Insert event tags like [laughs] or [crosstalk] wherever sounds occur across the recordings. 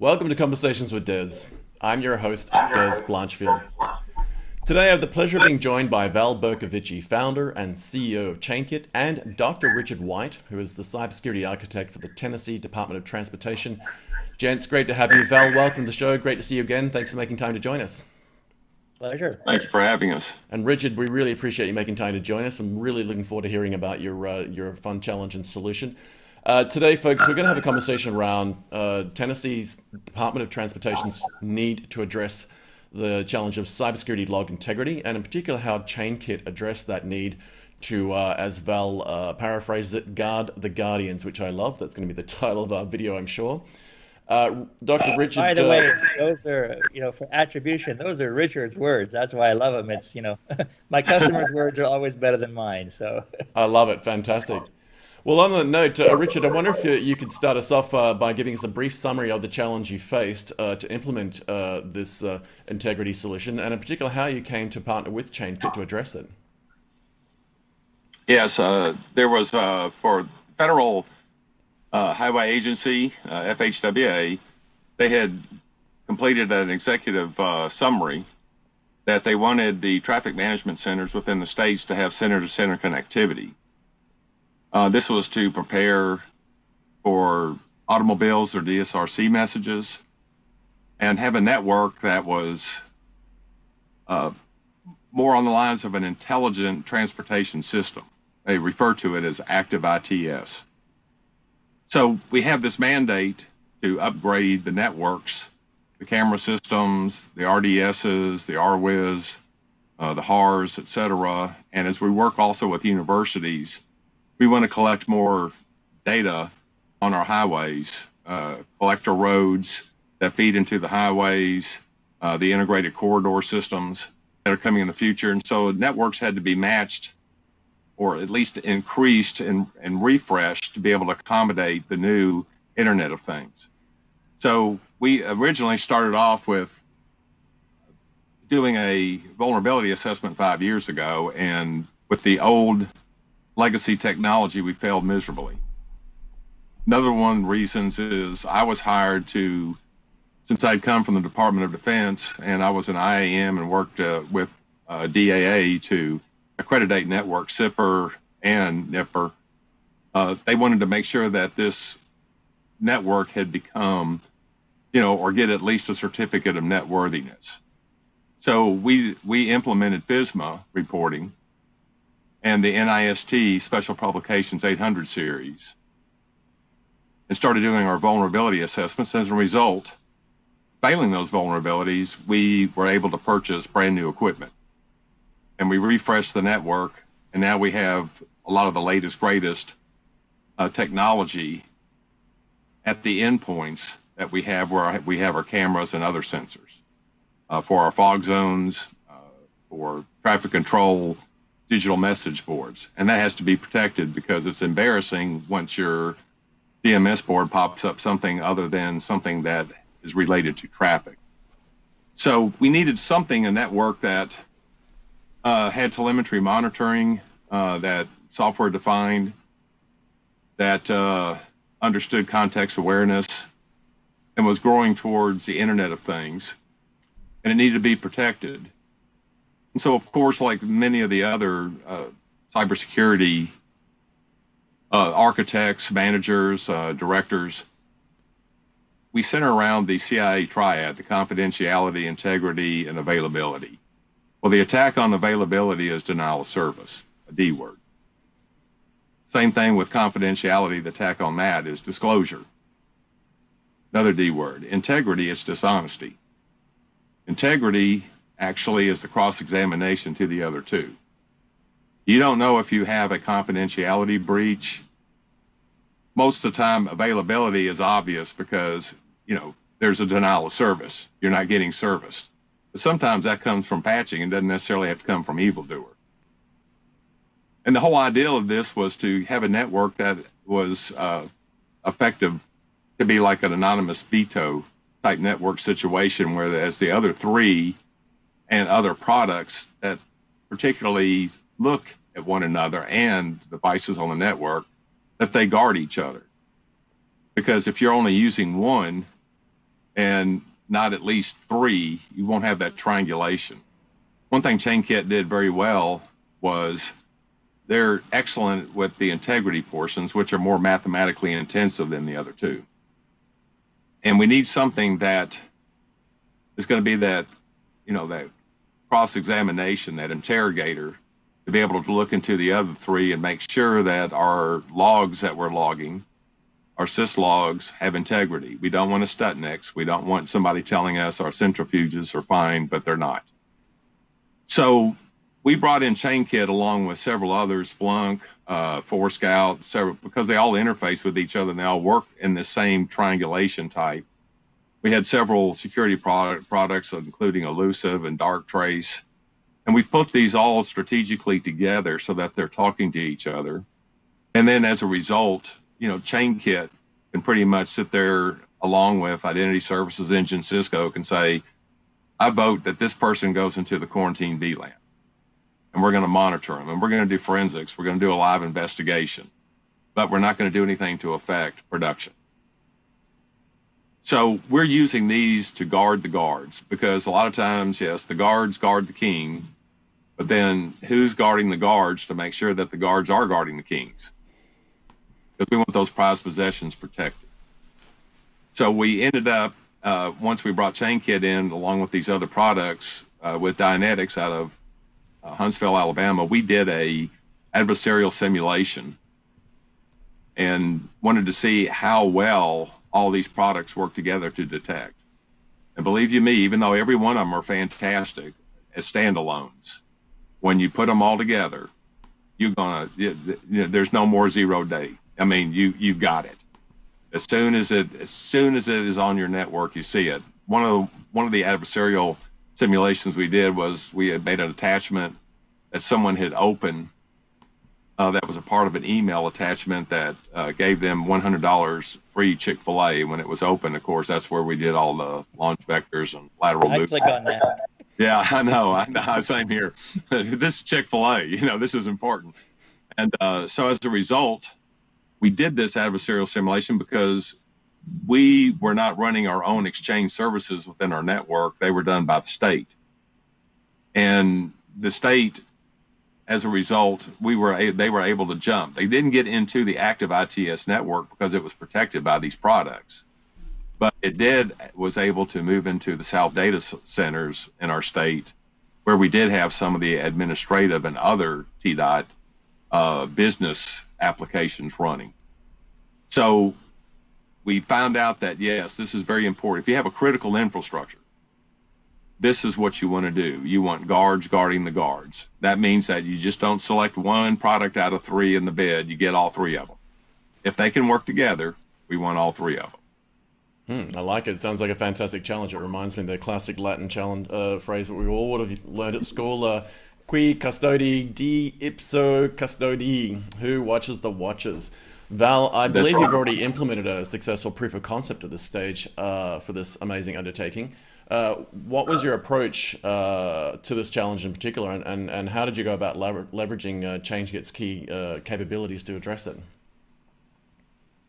Welcome to Conversations with Des. I'm your host, Des Blanchfield. Today I have the pleasure of being joined by Val Bercovici, founder and CEO of ChainKit, and Dr. Richard White, who is the cybersecurity architect for the Tennessee Department of Transportation. Gents, great to have you. Val, welcome to the show. Great to see you again. Thanks for making time to join us. Pleasure. Thank you for having us. And Richard, we really appreciate you making time to join us. I'm really looking forward to hearing about your uh, your fun challenge and solution. Uh, today, folks, we're going to have a conversation around uh, Tennessee's Department of Transportation's need to address the challenge of cybersecurity log integrity, and in particular, how ChainKit addressed that need to, uh, as Val uh, paraphrases it, guard the guardians, which I love. That's going to be the [laughs] title of our video, I'm sure. Uh, Dr. Richard. By the uh, way, those are you know for attribution. Those are Richard's words. That's why I love them. It's you know, [laughs] my customers' words are always better than mine. So. I love it. Fantastic. Well, on that note, uh, Richard, I wonder if you, you could start us off uh, by giving us a brief summary of the challenge you faced uh, to implement uh, this integrity solution, and in particular, how you came to partner with ChainKit to address it. Yes, there was for federal uh, Highway Agency, uh, FHWA, they had completed an executive uh, summary that they wanted the traffic management centers within the states to have center to center connectivity. Uh, this was to prepare for automobiles or DSRC messages and have a network that was uh, more on the lines of an intelligent transportation system. They refer to it as active ITS. So we have this mandate to upgrade the networks, the camera systems, the RDSs, the RWIS, uh, the HARs, et cetera. And as we work also with universities, we want to collect more data on our highways, uh, collector roads that feed into the highways, uh, the integrated corridor systems that are coming in the future. And so networks had to be matched or at least increased and, and refreshed to be able to accommodate the new Internet of Things. So we originally started off with doing a vulnerability assessment five years ago, and with the old legacy technology, we failed miserably. Another one reasons is I was hired to, since I'd come from the Department of Defense and I was an IAM and worked uh, with uh, DAA to accreditate network, SIPR and NIPR, uh, they wanted to make sure that this network had become, you know, or get at least a certificate of net worthiness. So we we implemented FISMA reporting and the NIST Special Publications 800 series and started doing our vulnerability assessments. As a result, failing those vulnerabilities, we were able to purchase brand new equipment and we refreshed the network, and now we have a lot of the latest, greatest uh, technology at the endpoints that we have where we have our cameras and other sensors uh, for our fog zones, uh, for traffic control, digital message boards. And that has to be protected because it's embarrassing once your DMS board pops up something other than something that is related to traffic. So we needed something, a network that uh, had telemetry monitoring uh, that software defined, that uh, understood context awareness, and was growing towards the Internet of Things, and it needed to be protected. And so, of course, like many of the other uh, cybersecurity uh, architects, managers, uh, directors, we center around the CIA triad the confidentiality, integrity, and availability. Well, the attack on availability is denial of service, a D word. Same thing with confidentiality. The attack on that is disclosure, another D word. Integrity is dishonesty. Integrity actually is the cross examination to the other two. You don't know if you have a confidentiality breach. Most of the time, availability is obvious because, you know, there's a denial of service. You're not getting serviced. But sometimes that comes from patching and doesn't necessarily have to come from evildoer. And the whole idea of this was to have a network that was uh, effective to be like an anonymous veto type network situation, where whereas the other three and other products that particularly look at one another and the devices on the network, that they guard each other. Because if you're only using one, and not at least three, you won't have that triangulation. One thing ChainKit did very well was they're excellent with the integrity portions, which are more mathematically intensive than the other two. And we need something that is going to be that, you know, that cross examination, that interrogator, to be able to look into the other three and make sure that our logs that we're logging, our syslogs, have integrity. We don't want a Stuxnet. We don't want somebody telling us our centrifuges are fine, but they're not. So we brought in ChainKit along with several others, Splunk, uh, Forescout, several, because they all interface with each other and they all work in the same triangulation type. We had several security product, products, including Illusive and Darktrace. And we've put these all strategically together so that they're talking to each other. And then as a result, you know, ChainKit can pretty much sit there along with Identity Services Engine Cisco can say, I vote that this person goes into the quarantine VLAN and we're going to monitor them and we're going to do forensics. We're going to do a live investigation, but we're not going to do anything to affect production. So we're using these to guard the guards because a lot of times, yes, the guards guard the king, but then who's guarding the guards to make sure that the guards are guarding the kings? Because we want those prized possessions protected. So we ended up, uh, once we brought ChainKit in along with these other products uh, with Dynetics out of uh, Huntsville, Alabama, we did a adversarial simulation and wanted to see how well all these products work together to detect. And believe you me, even though every one of them are fantastic as standalones, when you put them all together, you're gonna you know, there's no more zero day. I mean, you you got it. As soon as it as soon as it is on your network, you see it. One of one of the adversarial simulations we did was we had made an attachment that someone had opened uh, that was a part of an email attachment that uh, gave them $100 free Chick Fil A when it was open. Of course, that's where we did all the launch vectors and lateral. I click on that. Yeah, I know. I know. [laughs] Same here. [laughs] this Chick Fil A. You know, this is important. And uh, so as a result, we did this adversarial simulation because we were not running our own exchange services within our network. They were done by the state. And the state as a result, we were they were able to jump. They didn't get into the active ITS network because it was protected by these products, but it did was able to move into the South data centers in our state, where we did have some of the administrative and other TDOT uh, business applications running. So we found out that yes, this is very important. If you have a critical infrastructure, this is what you want to do. You want guards guarding the guards. That means that you just don't select one product out of three in the bid. You get all three of them. If they can work together, we want all three of them. Hmm, I like it. Sounds like a fantastic challenge. It reminds me of the classic Latin challenge uh, phrase that we all would have learned at school. Uh, qui custodi di ipso custodi. Who watches the watchers? Val, I believe right. you've already implemented a successful proof of concept at this stage uh, for this amazing undertaking. Uh, what was your approach uh, to this challenge in particular, and, and, and how did you go about lever- leveraging uh, ChainKit's key uh, capabilities to address it?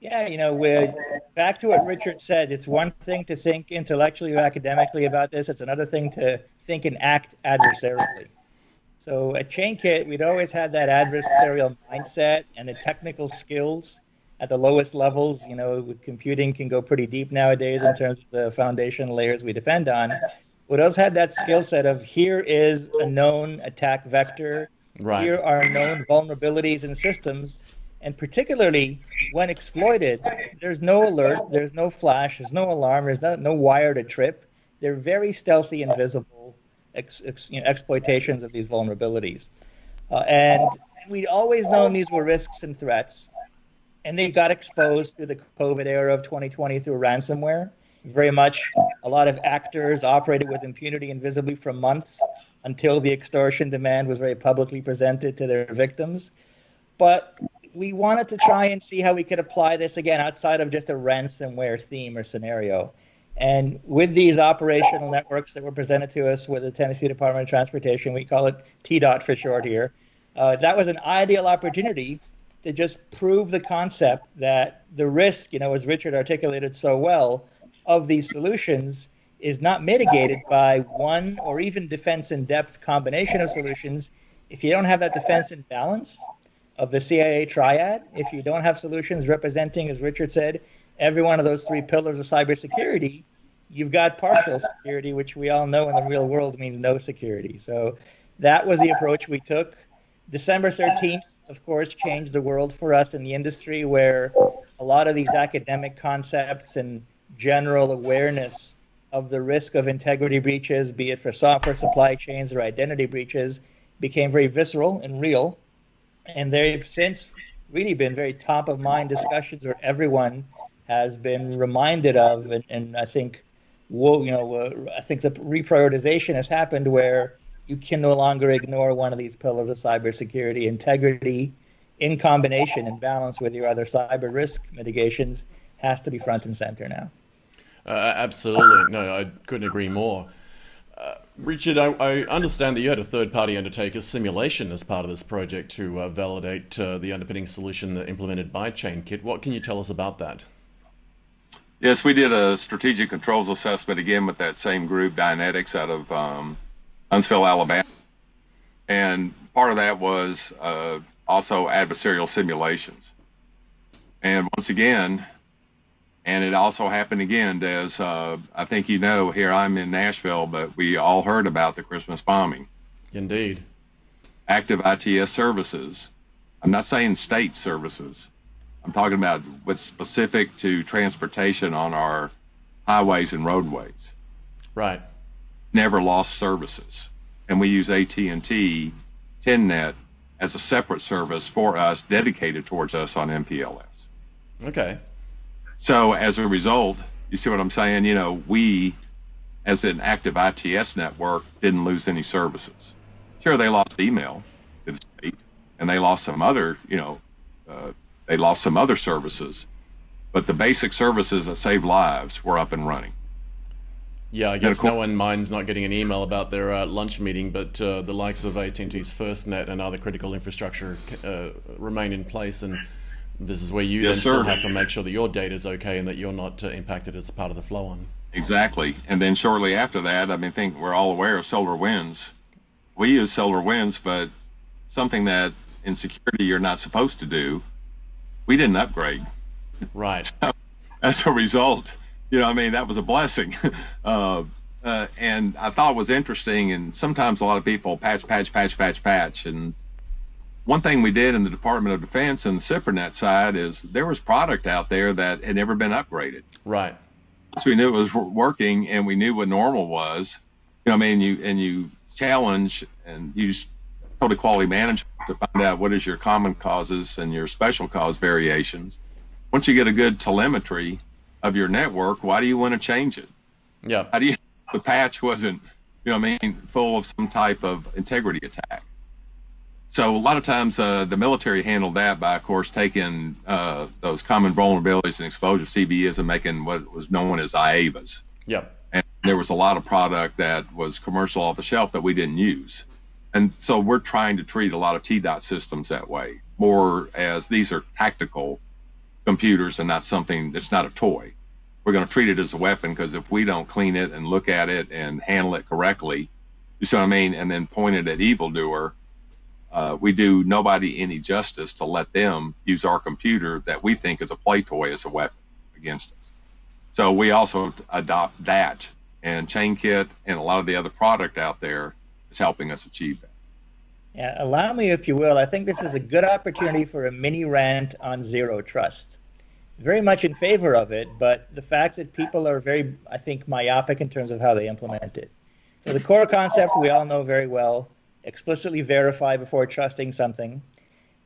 Yeah, you know, we're back to what Richard said. It's one thing to think intellectually or academically about this. It's another thing to think and act adversarially. So at ChainKit, we'd always had that adversarial mindset and the technical skills at the lowest levels, you know, computing can go pretty deep nowadays in terms of the foundation layers we depend on. Also had that skill set of here is a known attack vector. Right. Here are known vulnerabilities in systems. And particularly when exploited, there's no alert, there's no flash, there's no alarm, there's no, no wire to trip. They're very stealthy and visible ex, ex, you know, exploitations of these vulnerabilities. Uh, and we'd always known these were risks and threats and they got exposed through the COVID era of 2020 through ransomware. Very much, a lot of actors operated with impunity invisibly for months until the extortion demand was very publicly presented to their victims. But we wanted to try and see how we could apply this again outside of just a ransomware theme or scenario. And with these operational networks that were presented to us with the Tennessee Department of Transportation, we call it TDOT for short here, uh, that was an ideal opportunity to just prove the concept that the risk, you know, as Richard articulated so well, of these solutions is not mitigated by one or even defense in depth combination of solutions if you don't have that defense in balance of the CIA triad, if you don't have solutions representing, as Richard said, every one of those three pillars of cybersecurity, you've got partial security, which we all know in the real world means no security. So that was the approach we took. December 13th, of course, changed the world for us in the industry where a lot of these academic concepts and general awareness of the risk of integrity breaches, be it for software supply chains or identity breaches, became very visceral and real. And they've since really been very top of mind discussions where everyone has been reminded of, and, and I think, well, you know, uh, I think the reprioritization has happened where you can no longer ignore one of these pillars of cybersecurity. Integrity, in combination and balance with your other cyber risk mitigations, has to be front and center now. Uh, absolutely. No, I couldn't agree more. Uh, Richard, I, I, understand that you had a third party undertake a simulation as part of this project to uh, validate uh, the underpinning solution that implemented by ChainKit. What can you tell us about that? Yes, we did a strategic controls assessment again with that same group, Dynetics, out of um, Huntsville, Alabama. And part of that was uh, also adversarial simulations. And once again, and it also happened again, as uh, I think you know, here I'm in Nashville, but we all heard about the Christmas bombing. Indeed. Active ITS services. I'm not saying state services. I'm talking about what's specific to transportation on our highways and roadways. Right. Never lost services, and we use AT&T TenNet as a separate service for us, dedicated towards us on MPLS. Okay. So as a result, you see what I'm saying? You know, we, as an active ITS network, didn't lose any services. Sure, they lost email to the state, and they lost some other, you know, uh, they lost some other services, but the basic services that save lives were up and running. Yeah, I guess no one minds not getting an email about their uh, lunch meeting, but uh, the likes of AT&T's FirstNet and other critical infrastructure uh, remain in place, and this is where you yes, then sir. still have to make sure that your data is okay and that you're not uh, impacted as a part of the flow on. Exactly. And then shortly after that, I mean, I think we're all aware of SolarWinds. We use SolarWinds, but something that in security you're not supposed to do, we didn't upgrade. Right. [laughs] So, as a result, you know, I mean, that was a blessing. [laughs] uh, uh, and I thought it was interesting. And sometimes a lot of people patch, patch, patch, patch, patch, and one thing we did in the Department of Defense and the SIPRNet side is there was product out there that had never been upgraded. Right. So we knew it was working, and we knew what normal was. You know, I mean, you and you challenge and use total quality management to find out what is your common causes and your special cause variations. Once you get a good telemetry of your network, why do you want to change it? Yeah. How do you? The patch wasn't, you know, I mean, full of some type of integrity attack. So a lot of times uh, the military handled that by, of course, taking uh, those common vulnerabilities and exposure CVEs and making what was known as IAVAs. Yep. And there was a lot of product that was commercial off the shelf that we didn't use. And so we're trying to treat a lot of TDOT systems that way, more as these are tactical computers and not something that's not a toy. We're going to treat it as a weapon because if we don't clean it and look at it and handle it correctly, you see what I mean, and then point it at evildoer, uh, we do nobody any justice to let them use our computer that we think is a play toy as a weapon against us. So we also adopt that, and ChainKit and a lot of the other product out there is helping us achieve that. Yeah, allow me, if you will. I think this is a good opportunity for a mini rant on zero trust. Very much in favor of it, but the fact that people are very, I think, myopic in terms of how they implement it. So the core concept we all know very well explicitly verify before trusting something.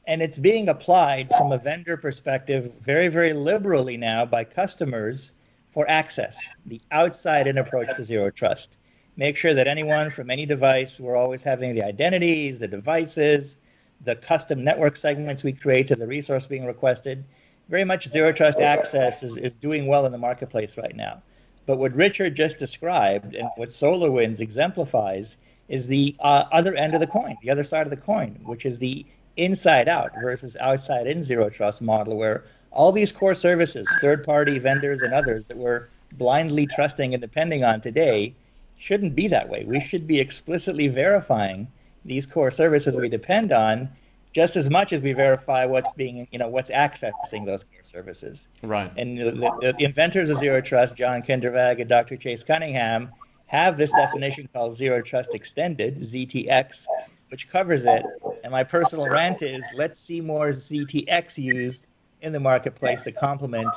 And it's being applied from a vendor perspective very, very liberally now by customers for access, the outside in approach to zero trust. Make sure that anyone from any device, we're always having the identities, the devices, the custom network segments we create to the resource being requested. Very much zero trust access is, is doing well in the marketplace right now. But what Richard just described and what SolarWinds exemplifies is the uh, other end of the coin, the other side of the coin, which is the inside out versus outside in zero trust model, where all these core services, third party vendors and others that we're blindly trusting and depending on today shouldn't be that way. We should be explicitly verifying these core services we depend on just as much as we verify what's being, you know, what's accessing those core services. Right. And the, the, the inventors of zero trust, John Kindervag and Dr. Chase Cunningham, have this definition called zero trust extended, ZTX, which covers it. And my personal rant is let's see more ZTX used in the marketplace to complement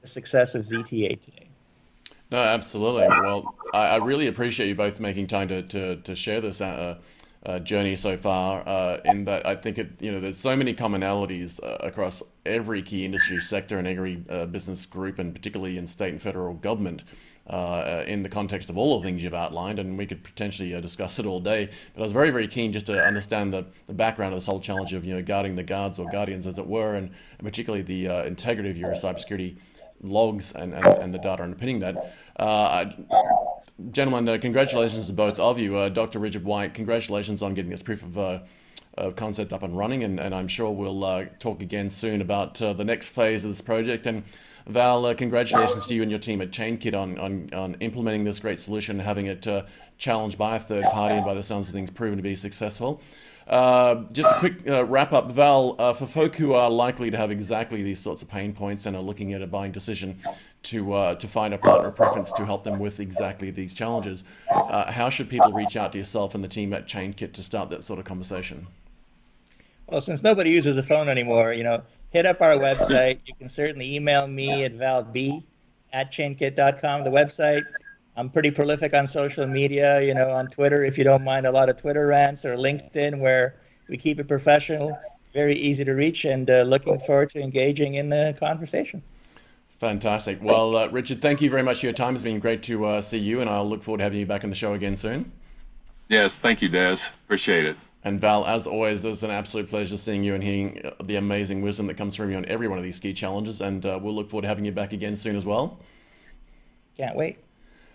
the success of ZTA today. No, absolutely. Well, I, I, really appreciate you both making time to, to, to share this uh, uh, journey so far. Uh, in that, I think it you know there's so many commonalities uh, across every key industry sector and every uh, business group, and particularly in state and federal government. Uh, in the context of all the things you've outlined, and we could potentially discuss it all day. But I was very, very keen just to understand the, the background of this whole challenge of you know guarding the guards or guardians, as it were, and, and particularly the integrity of your cybersecurity logs and, and, and the data underpinning that. Uh, gentlemen, uh, congratulations to both of you. Uh, Dr. Richard White, congratulations on getting this proof of, uh, of concept up and running, and, and I'm sure we'll uh, talk again soon about uh, the next phase of this project. And Val, congratulations to you and your team at ChainKit on, on, on implementing this great solution and having it challenged by a third party and by the sounds of things proven to be successful. Uh, just a quick uh, wrap up, Val. Uh, for folk who are likely to have exactly these sorts of pain points and are looking at a buying decision to uh, to find a partner preference to help them with exactly these challenges, uh, how should people reach out to yourself and the team at ChainKit to start that sort of conversation? Well, since nobody uses a phone anymore, you know, hit up our website. You can certainly email me at valb at chainkit.com. The website I'm pretty prolific on social media, you know, on Twitter, if you don't mind a lot of Twitter rants, or LinkedIn, where we keep it professional, very easy to reach, and uh, looking forward to engaging in the conversation. Fantastic. Well, uh, Richard, thank you very much for your time. It's been great to uh, see you, and I'll look forward to having you back on the show again soon. Yes, thank you, Des. Appreciate it. And Val, as always, it's an absolute pleasure seeing you and hearing uh, the amazing wisdom that comes from you on every one of these key challenges. And uh, we'll look forward to having you back again soon as well. Can't wait.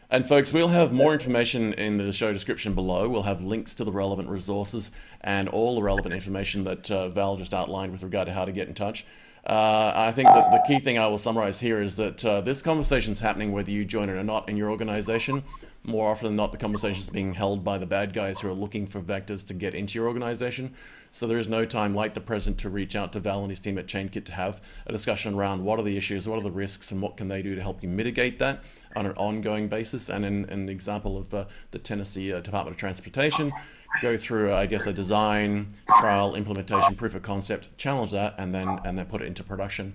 And folks, we'll have more information in the show description below. We'll have links to the relevant resources and all the relevant information that uh, Val just outlined with regard to how to get in touch. Uh, I think that the key thing I will summarize here is that uh, this conversation is happening whether you join it or not in your organization. More often than not, the conversation is being held by the bad guys who are looking for vectors to get into your organization. So there is no time like the present to reach out to Val and his team at ChainKit to have a discussion around what are the issues, what are the risks, and what can they do to help you mitigate that on an ongoing basis. And in, in the example of uh, the Tennessee uh, Department of Transportation, go through, uh, I guess, a design, trial, implementation, proof of concept, challenge that, and then and then put it into production.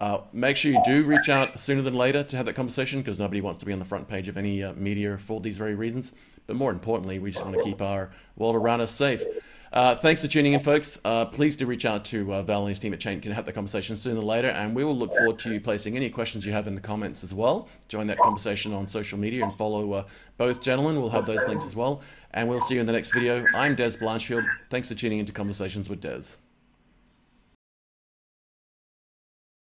Uh, make sure you do reach out sooner than later to have that conversation because nobody wants to be on the front page of any uh, media for these very reasons. But more importantly, we just want to keep our world around us safe. Uh, thanks for tuning in, folks. Uh, please do reach out to uh, Val and his team at Chain. Can have the conversation sooner than later, and we will look forward to you placing any questions you have in the comments as well. Join that conversation on social media and follow uh, both gentlemen. We'll have those links as well, and we'll see you in the next video. I'm Des Blanchfield. Thanks for tuning into Conversations with Des.